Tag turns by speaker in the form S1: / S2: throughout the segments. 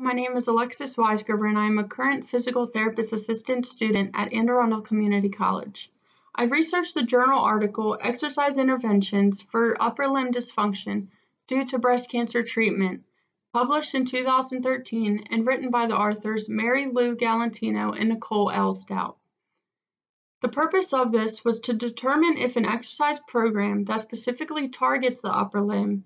S1: my name is Alexis Weisgerber and I am a current physical therapist assistant student at Anne Arundel Community College. I've researched the journal article Exercise Interventions for Upper Limb Dysfunction Due to Breast Cancer Treatment, published in 2013 and written by the authors Mary Lou Galantino and Nicole L. Stout. The purpose of this was to determine if an exercise program that specifically targets the upper limb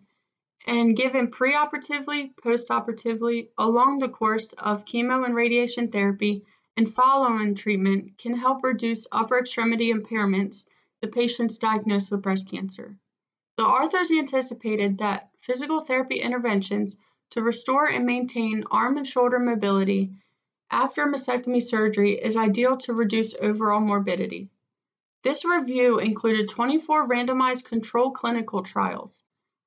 S1: and given preoperatively, postoperatively, along the course of chemo and radiation therapy, and following treatment can help reduce upper extremity impairments the patients diagnosed with breast cancer. The authors anticipated that physical therapy interventions to restore and maintain arm and shoulder mobility after mastectomy surgery is ideal to reduce overall morbidity. This review included 24 randomized controlled clinical trials.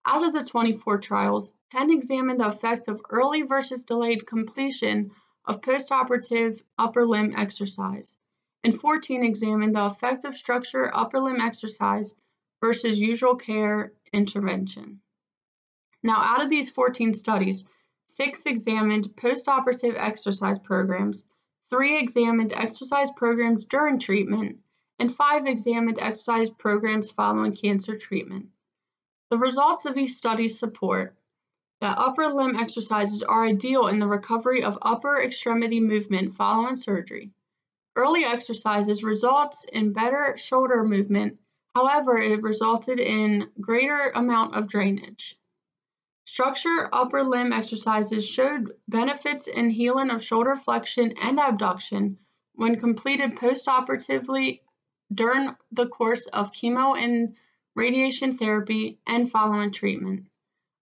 S1: Out of the 24 trials, 10 examined the effects of early versus delayed completion of postoperative upper limb exercise, and 14 examined the effect of structure upper limb exercise versus usual care intervention. Now, out of these 14 studies, six examined postoperative exercise programs, three examined exercise programs during treatment, and five examined exercise programs following cancer treatment. The results of these studies support that upper limb exercises are ideal in the recovery of upper extremity movement following surgery. Early exercises results in better shoulder movement, however, it resulted in greater amount of drainage. Structure upper limb exercises showed benefits in healing of shoulder flexion and abduction when completed postoperatively during the course of chemo and radiation therapy, and following treatment.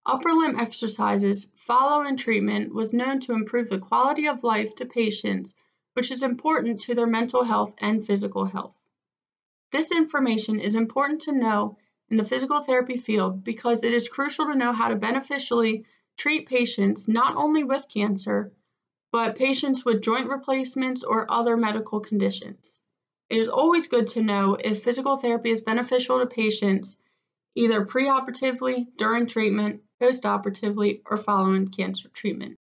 S1: Upper limb exercises following treatment was known to improve the quality of life to patients, which is important to their mental health and physical health. This information is important to know in the physical therapy field because it is crucial to know how to beneficially treat patients not only with cancer, but patients with joint replacements or other medical conditions. It is always good to know if physical therapy is beneficial to patients either preoperatively, during treatment, postoperatively, or following cancer treatment.